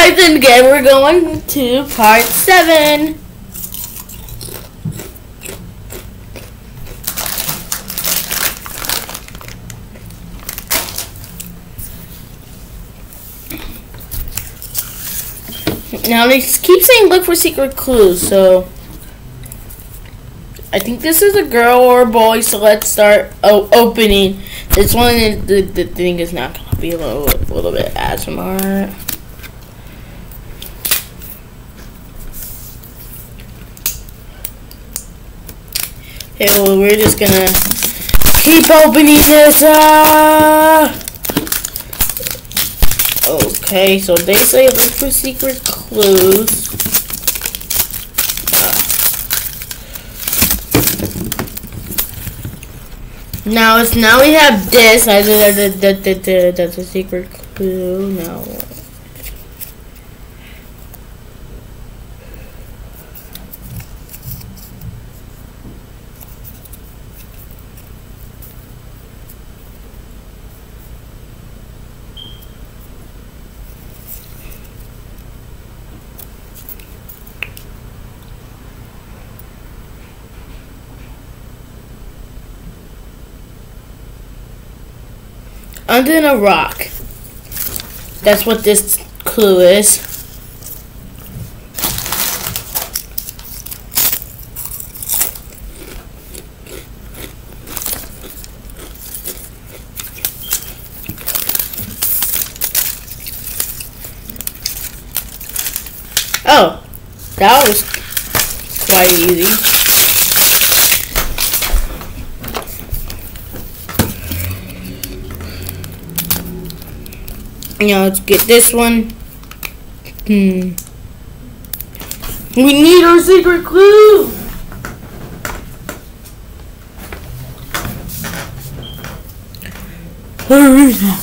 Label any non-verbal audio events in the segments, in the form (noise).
Alright, then again, we're going to part 7. Now they keep saying look for secret clues, so I think this is a girl or a boy, so let's start o- opening. This one, the, the thing is not gonna be a little, a little bit ASMR. Okay, well, we're just gonna keep opening this. up. Okay, so they say look for secret clues. Now it's now we have this. I did that. That's a secret clue. Now. Under a rock. That's what this clue is. Oh, that was quite easy. Now let's get this one. Hmm. We need our secret clue. Where is it?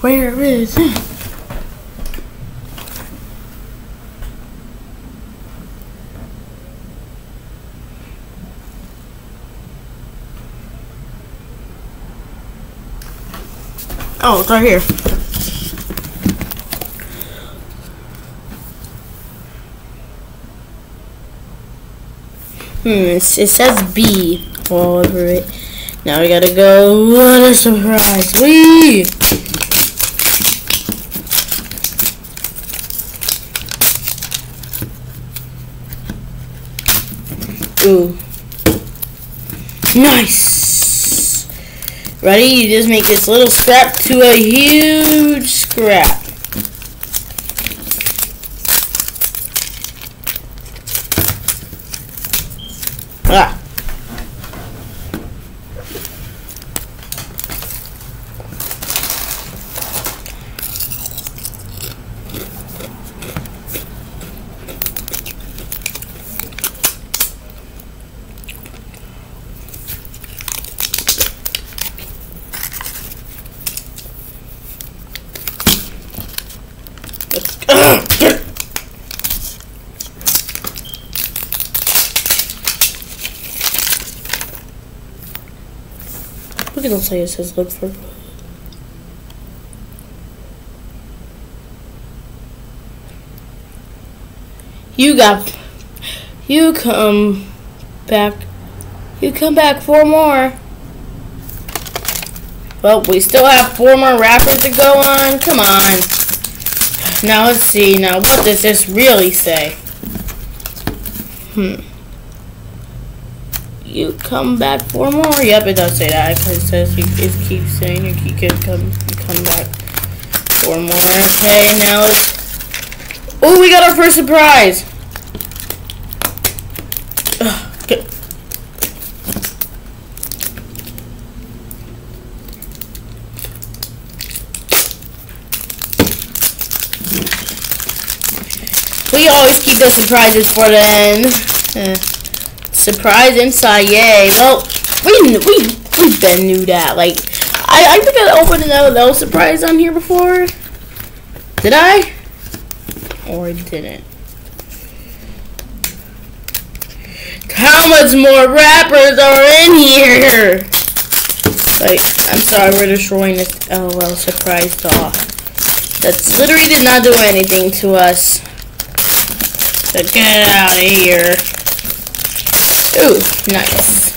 Where is it? Oh, it's right here. Hmm, it says B all over it. Now we gotta go. What a surprise! Wee! Ooh. Nice! Ready? You just make this little scrap to a huge scrap. Ah. Say it says look for. You got. You come back. You come back four more. Well, we still have four more wrappers to go on. Come on. Now let's see. Now what does this really say? Hmm. You come back for more. Yep, it does say that because it says you, it keeps saying you keep come come back for more. Okay, now let's. Oh, we got our first surprise. Ugh, okay. We always keep the surprises for the end. Uh, surprise inside, yay. Well, we we we've been knew that. Like, I I think I opened another little surprise on here before. Did I? Or didn't? How much more wrappers are in here? Like, I'm sorry, we're destroying this LOL surprise doll. That literally did not do anything to us. So get out of here. Ooh, nice.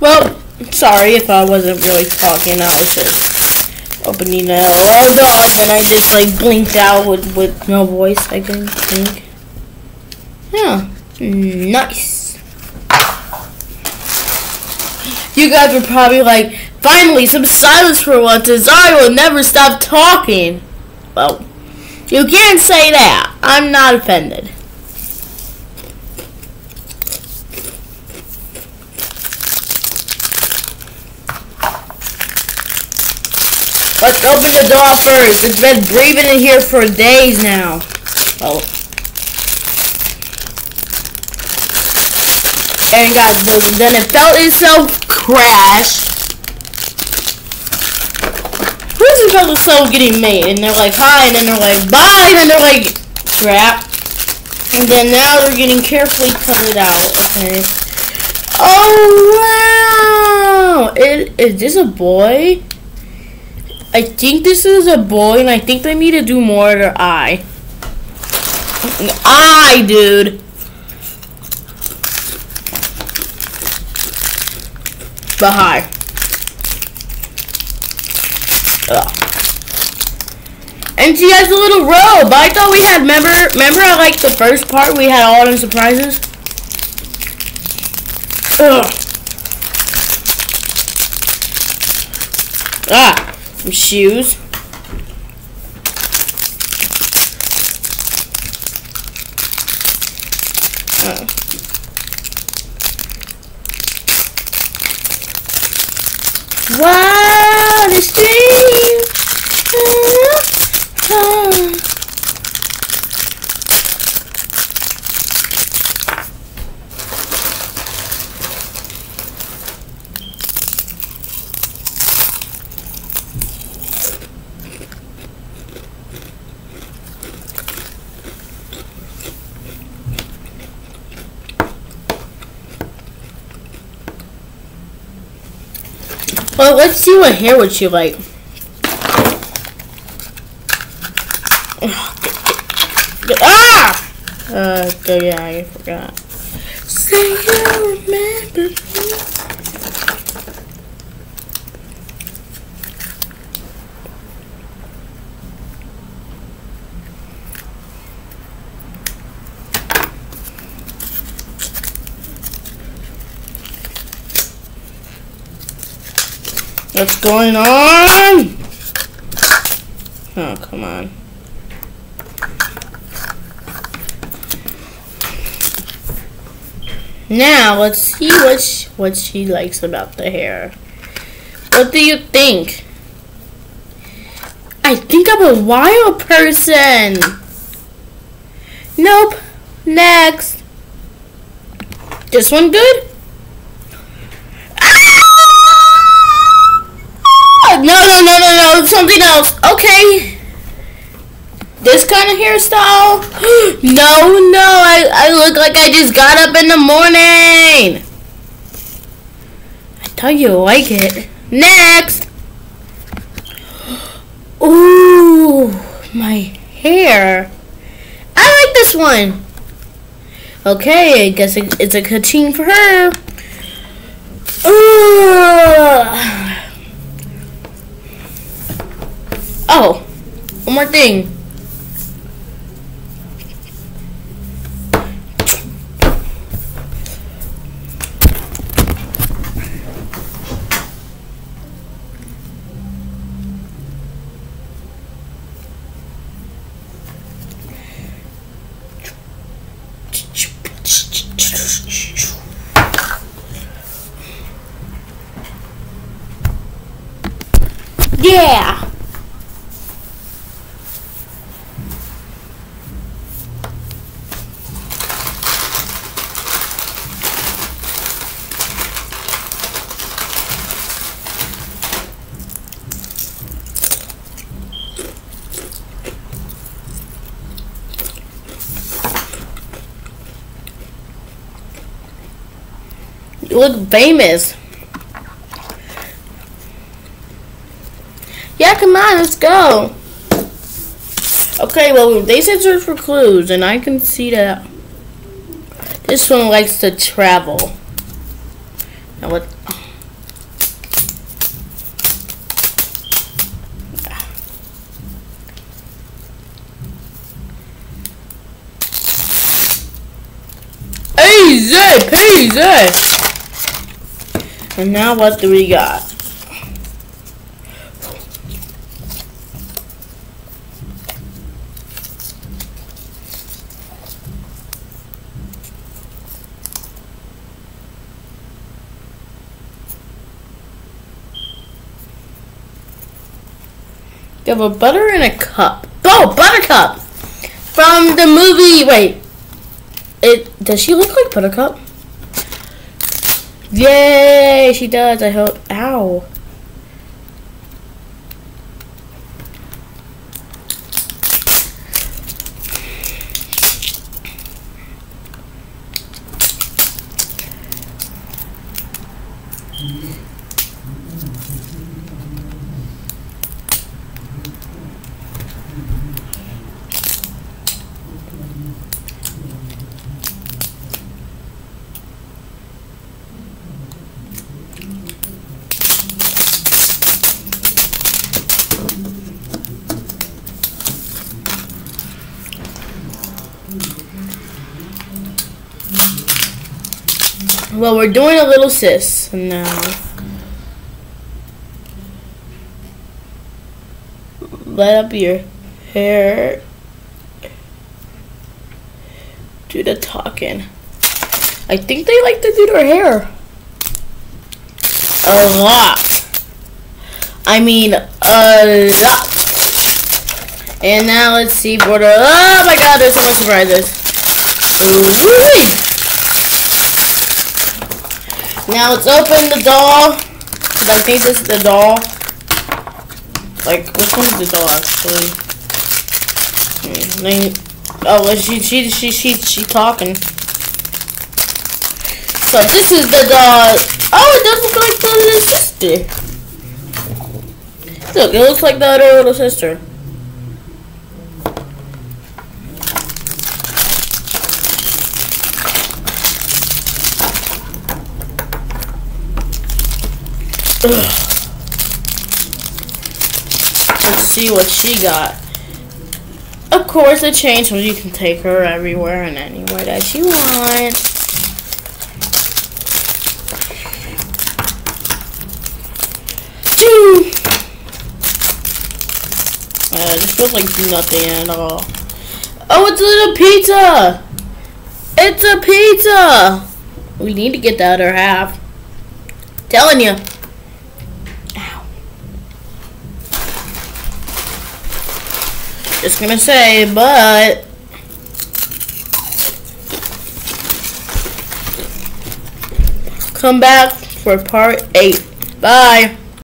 Well, sorry if I wasn't really talking. I was just opening a oh dog, and I just like blinked out with with no voice. I think. think. Yeah, hmm, nice. You guys were probably like, finally, some silence for once, as I will never stop talking. Well, you can't say that. I'm not offended. Let's open the door first. It's been breathing in here for days now. Oh. And got then it felt itself crash. Who's felt itself getting made? And they're like, hi, and then they're like, bye, and then they're like, crap. And then now they're getting carefully cut out. Okay. Oh wow! It, is this a boy? I think this is a boy, and I think they need to do more to eye. Eye, dude. But hi. And she has a little robe. I thought we had, remember, remember I like the first part, we had all them surprises? Ugh. Ah some shoes. Oh. What a dream! Well, let's see what hair would you like. Ah! Uh, yeah, I forgot. Say you remember What's going on? Oh, come on. Now, let's see what she, what she likes about the hair. What do you think? I think I'm a wild person. Nope. Next. This one good? No, no, no, no, no, something else. Okay. This kind of hairstyle? (gasps) no, no, I, I look like I just got up in the morning. I thought you like it. Next. (gasps) Ooh, my hair. I like this one. Okay, I guess it's a routine for her. Ooh. Oh, one more thing. Yeah! You look famous. Yeah, come on, let's go. Okay, well, they said search for clues, and I can see that this one likes to travel. Now what? Easy! And now what do we got? You have a butter in a cup. Oh, Buttercup! From the movie, wait. It Does she look like Buttercup? Yay, she does. I hope. Ow. Well, we're doing a little sis now. Let up your hair. Do the talking. I think they like to do their hair. A lot. I mean, a lot. And now let's see the. Oh my god, there's so much surprises. Ooh now let's open the doll. Cause I think this is the doll. Like, which one's the doll actually? Hmm, oh, she she she she she talking. So this is the doll. Oh, it does look like the sister. Look, it looks like the other little sister. Let's see what she got. Of course, it changed when you can take her everywhere and anywhere that you want. Uh, this feels like nothing at all. Oh, it's a little pizza! It's a pizza! We need to get the other half. Telling you. Just gonna say, but come back for part 8. Bye.